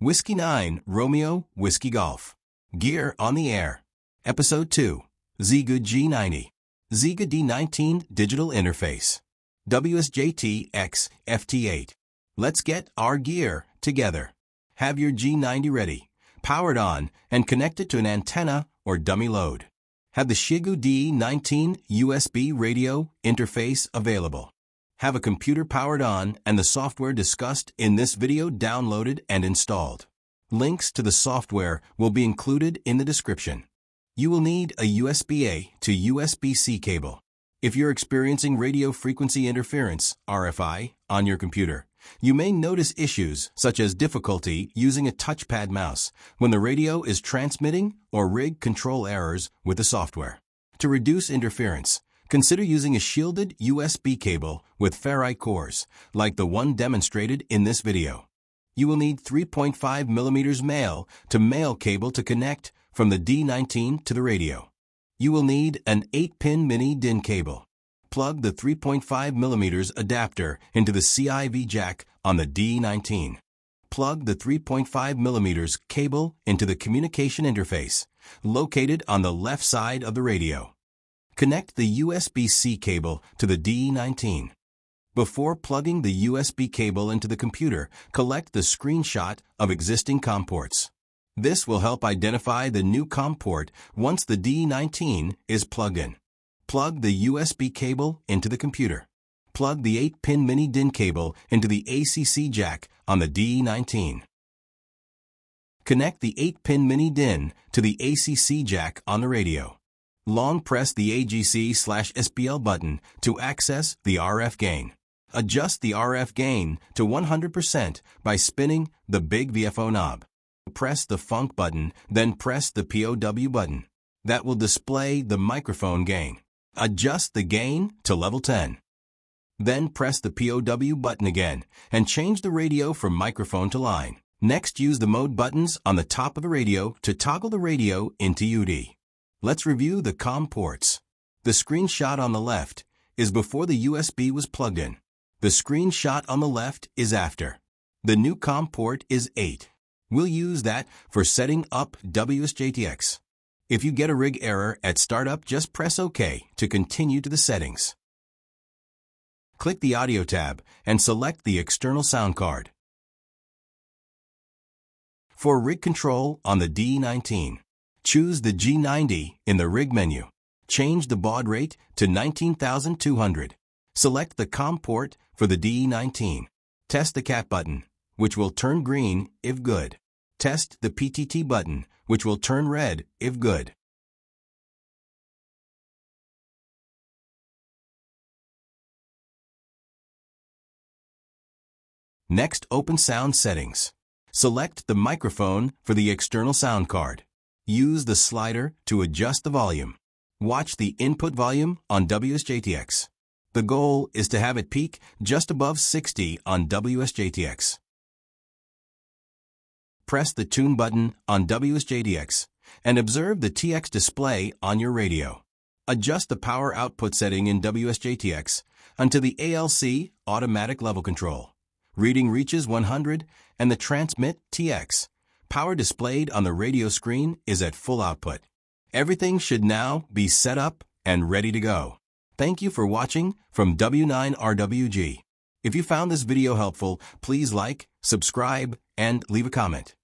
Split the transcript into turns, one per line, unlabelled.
Whiskey 9, Romeo, Whiskey Golf. Gear on the Air. Episode 2. Xiegu G90. Xiegu D19 Digital Interface. WSJT X FT8. Let's get our gear together. Have your G90 ready, powered on, and connected to an antenna or dummy load. Have the Xiegu D19 USB radio interface available. Have a computer powered on and the software discussed in this video downloaded and installed. Links to the software will be included in the description. You will need a USB-A to USB-C cable. If you're experiencing radio frequency interference, RFI, on your computer, you may notice issues such as difficulty using a touchpad mouse when the radio is transmitting or rig control errors with the software. To reduce interference, consider using a shielded USB cable with ferrite cores, like the one demonstrated in this video. You will need 3.5 millimeters male to male cable to connect from the D19 to the radio. You will need an 8-pin mini DIN cable. Plug the 3.5 millimeters adapter into the CIV jack on the D19. Plug the 3.5 millimeters cable into the communication interface, located on the left side of the radio. Connect the USB-C cable to the D19. Before plugging the USB cable into the computer, collect the screenshot of existing COM ports. This will help identify the new COM port once the D19 is plugged in. Plug the USB cable into the computer. Plug the 8-pin mini DIN cable into the ACC jack on the D19. Connect the 8-pin mini DIN to the ACC jack on the radio. Long press the AGC slash SPL button to access the RF gain. Adjust the RF gain to 100% by spinning the big VFO knob. Press the Funk button, then press the POW button. That will display the microphone gain. Adjust the gain to level 10. Then press the POW button again and change the radio from microphone to line. Next, use the mode buttons on the top of the radio to toggle the radio into UD. Let's review the COM ports. The screenshot on the left is before the USB was plugged in. The screenshot on the left is after. The new COM port is 8. We'll use that for setting up WSJTX. If you get a rig error at startup, just press OK to continue to the settings. Click the Audio tab and select the external sound card. For rig control on the D19, choose the G90 in the rig menu. Change the baud rate to 19,200. Select the COM port for the D19. Test the CAT button, which will turn green if good. Test the PTT button, which will turn red if good. Next, open Sound Settings. Select the microphone for the external sound card. Use the slider to adjust the volume. Watch the input volume on WSJTX. The goal is to have it peak just above 60 on WSJTX. Press the Tune button on WSJTX and observe the TX display on your radio. Adjust the power output setting in WSJTX until the ALC automatic level control. Reading reaches 100 and the transmit TX power displayed on the radio screen is at full output. Everything should now be set up and ready to go. Thank you for watching from W9RWG. If you found this video helpful, please like, subscribe, and leave a comment.